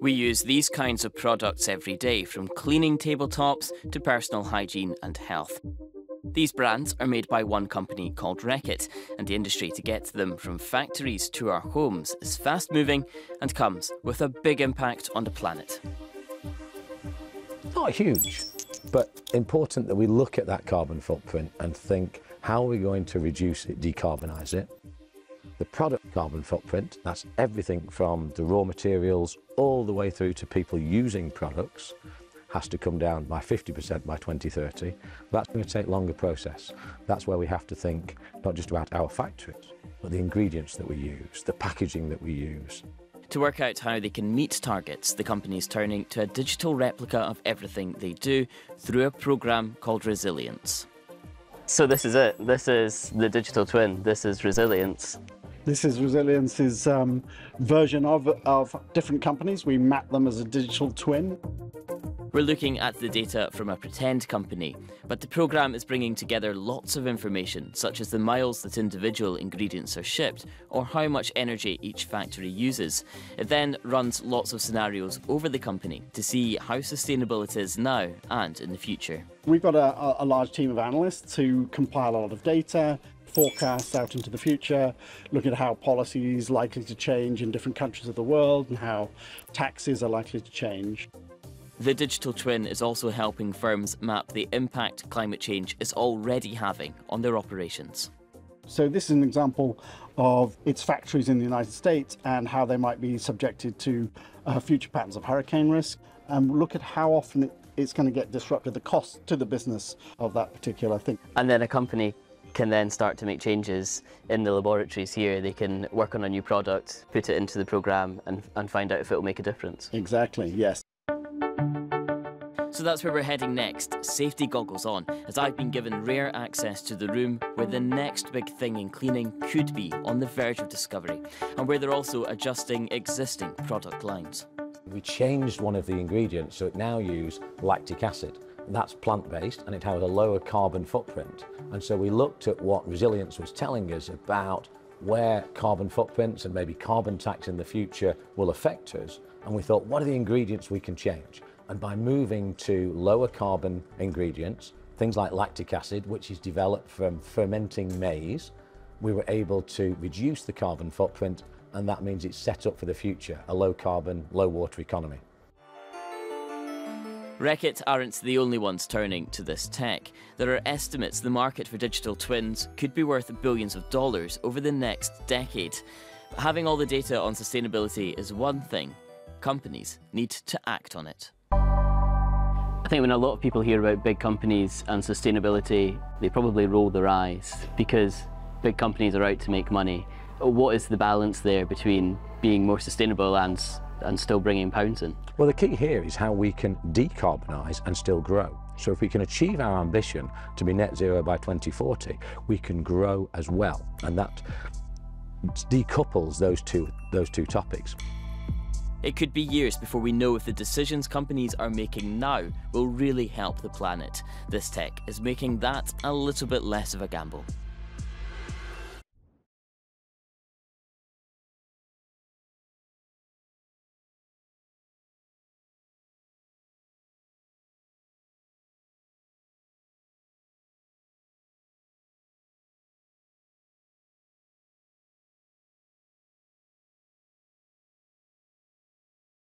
We use these kinds of products every day, from cleaning tabletops to personal hygiene and health. These brands are made by one company called Reckitt, and the industry to get them from factories to our homes is fast moving and comes with a big impact on the planet. Not huge, but important that we look at that carbon footprint and think how are we going to reduce it, decarbonise it, the product carbon footprint, that's everything from the raw materials all the way through to people using products, has to come down by 50% by 2030. That's going to take longer process. That's where we have to think not just about our factories, but the ingredients that we use, the packaging that we use. To work out how they can meet targets, the company is turning to a digital replica of everything they do through a programme called Risilience. So this is it. This is the digital twin. This is Risilience. This is Risilience's um, version of, of different companies. We map them as a digital twin. We're looking at the data from a pretend company, but the programme is bringing together lots of information, such as the miles that individual ingredients are shipped, or how much energy each factory uses. It then runs lots of scenarios over the company to see how sustainable it is now and in the future. We've got a, a large team of analysts who compile a lot of data, forecasts out into the future, look at how policy is likely to change in different countries of the world and how taxes are likely to change. The digital twin is also helping firms map the impact climate change is already having on their operations. So this is an example of its factories in the United States and how they might be subjected to uh, future patterns of hurricane risk and look at how often it's going to get disrupted, the cost to the business of that particular thing. And then a company can then start to make changes in the laboratories here. They can work on a new product, put it into the programme and, and find out if it will make a difference. Exactly, yes. So that's where we're heading next, safety goggles on, as I've been given rare access to the room where the next big thing in cleaning could be on the verge of discovery, and where they're also adjusting existing product lines. We changed one of the ingredients, so it now uses lactic acid. That's plant-based and it has a lower carbon footprint. And so we looked at what Risilience was telling us about where carbon footprints and maybe carbon tax in the future will affect us. And we thought, what are the ingredients we can change? And by moving to lower carbon ingredients, things like lactic acid, which is developed from fermenting maize, we were able to reduce the carbon footprint and that means it's set up for the future, a low carbon, low water economy. Reckitt aren't the only ones turning to this tech. There are estimates the market for digital twins could be worth billions of dollars over the next decade. But having all the data on sustainability is one thing. Companies need to act on it. I think when a lot of people hear about big companies and sustainability, they probably roll their eyes because big companies are out to make money. What is the balance there between being more sustainable and, and still bringing pounds in? Well, the key here is how we can decarbonise and still grow. So if we can achieve our ambition to be net zero by 2040, we can grow as well. And that decouples those two, those two topics. It could be years before we know if the decisions companies are making now will really help the planet. This tech is making that a little bit less of a gamble.